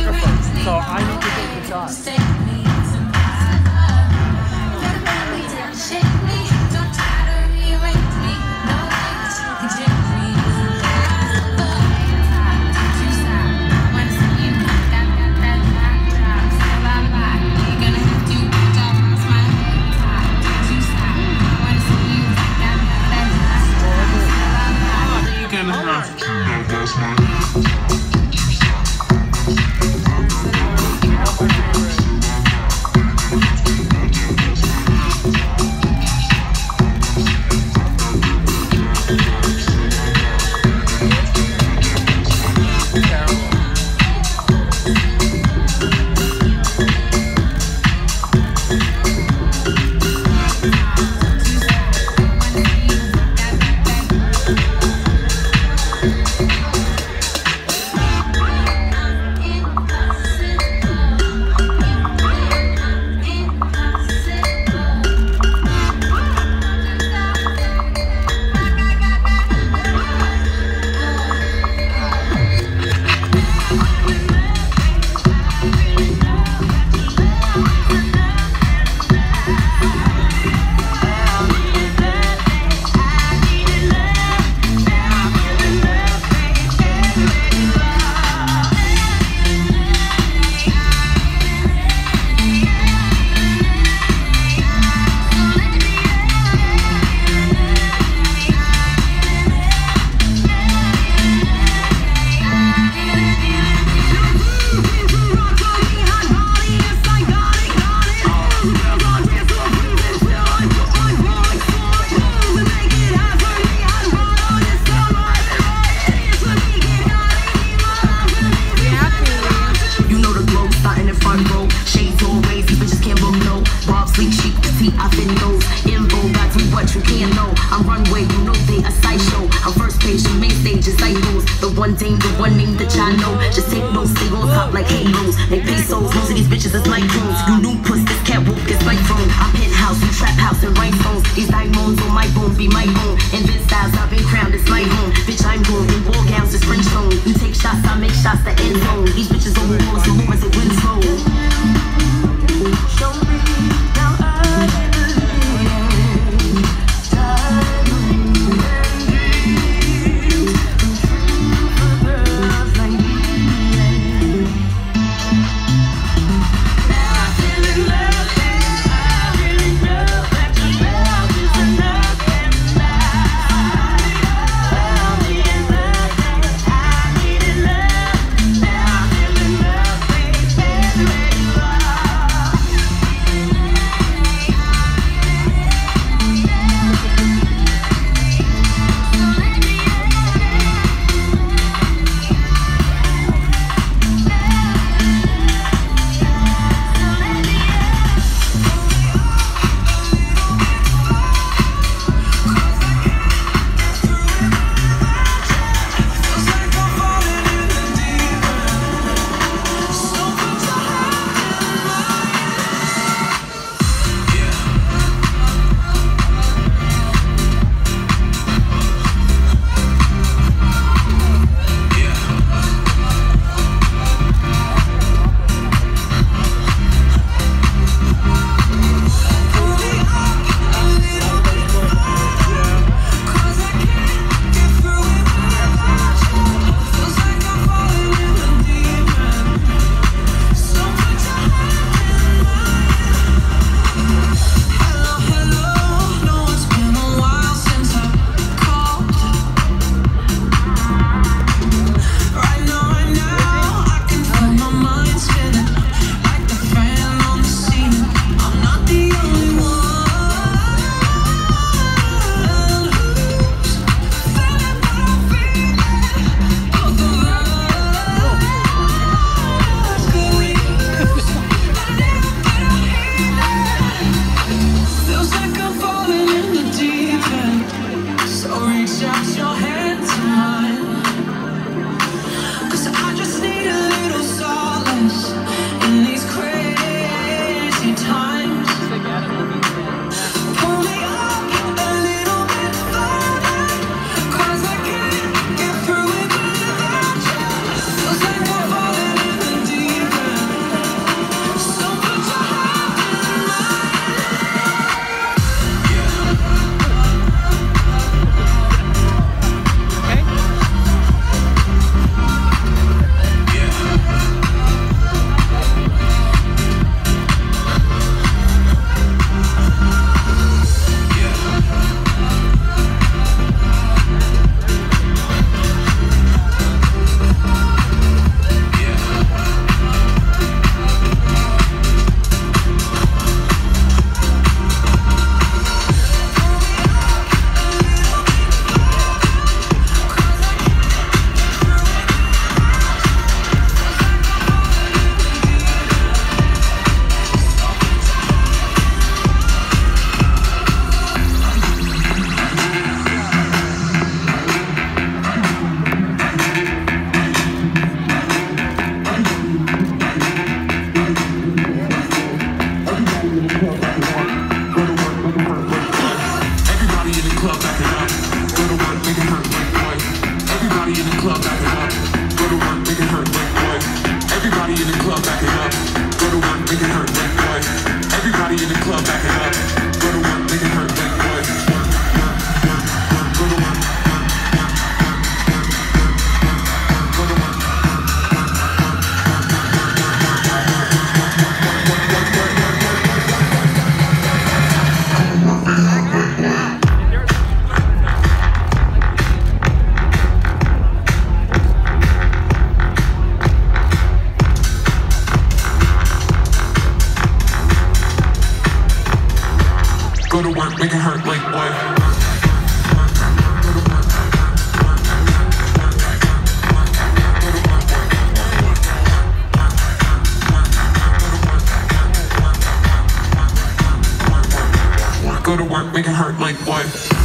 photographer, so I need to take the shot. but you can't know. I'm runway, you know they a sideshow. I'm first page, you main stage is idols. The one name, the one name that y'all know. Just take notes, stay on top like halos. Make pesos, most of these bitches is like rules. You new puss, this cat whoop is like phone. I'm penthouse, you trap house and right phones. These diamonds on my bone be my home. And this styles, I've been crowned, it's my home. Bitch, I'm born in war gowns, it's French zone. You take shots, I make shots, the end zone. These bitches on the walls, the rumors, it wins slow. Show work, make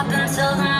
stop until the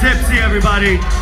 Tipsy, everybody.